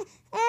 Mm-hmm.